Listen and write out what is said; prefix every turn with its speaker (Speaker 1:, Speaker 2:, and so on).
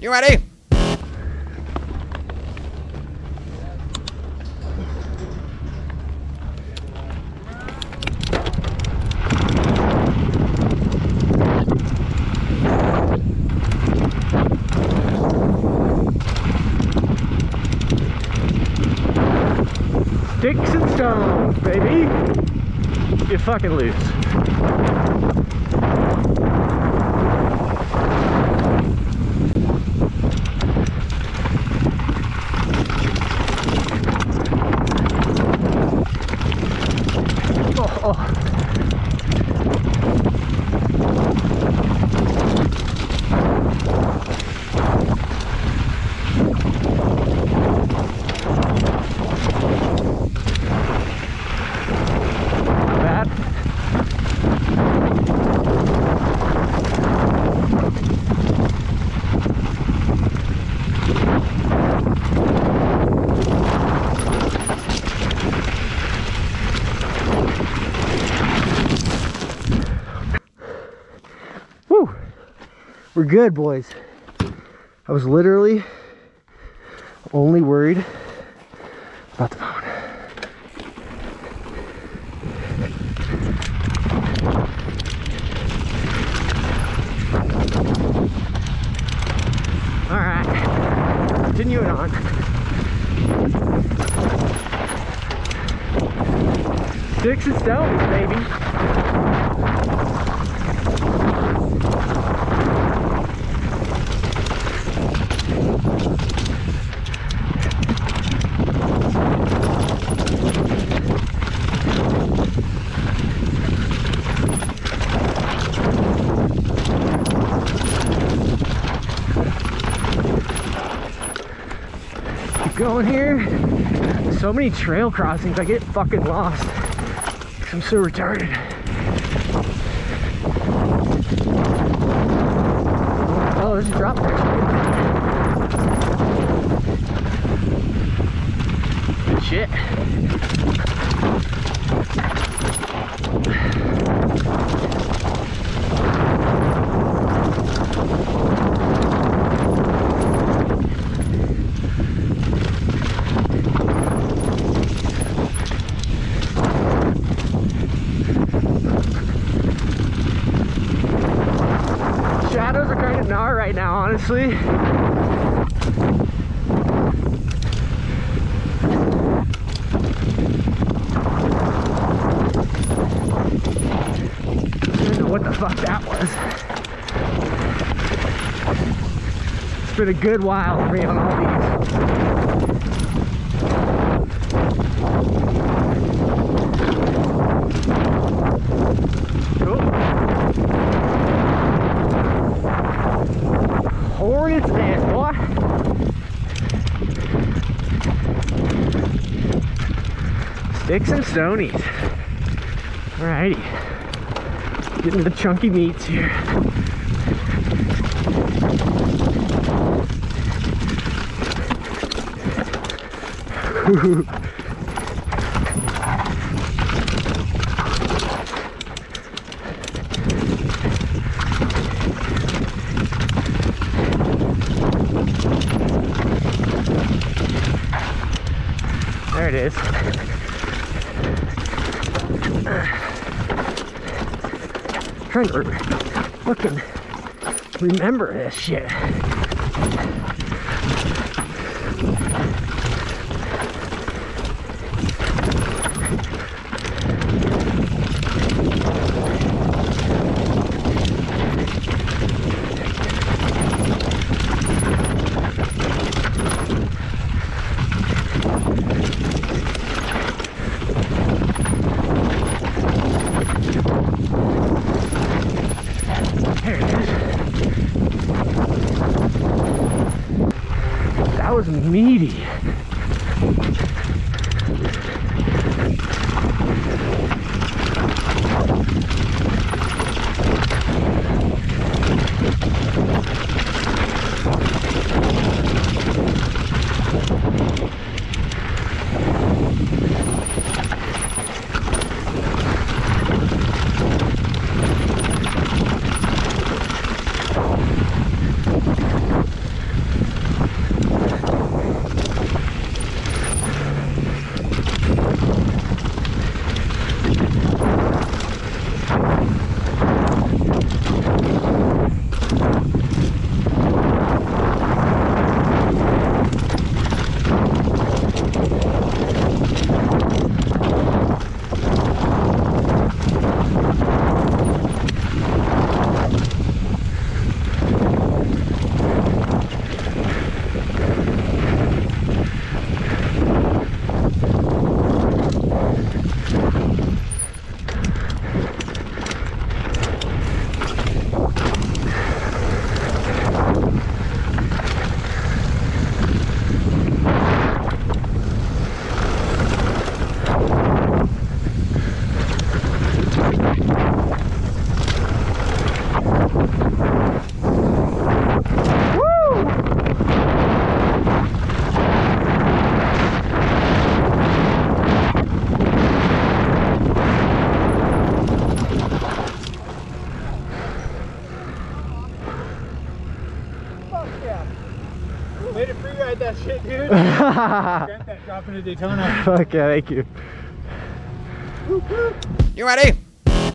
Speaker 1: You ready?
Speaker 2: Sticks and stones, baby. You fucking lose. We're good, boys. I was literally only worried about the phone. All right, continuing on. And stones, baby. Going here. So many trail crossings, I get fucking lost. I'm so retarded. Oh, there's a drop there. Shit. Shadows honestly. What the fuck that was. It's been a good while for me on all these. Cool. Hornet's nest, boy. Sticks and stonies. Alrighty. Getting the chunky meats here. There it is. Trying to remember this shit. Was meaty.
Speaker 1: Way to free ride that shit, dude. Grant that drop into Daytona.
Speaker 2: okay, thank you.
Speaker 3: You ready?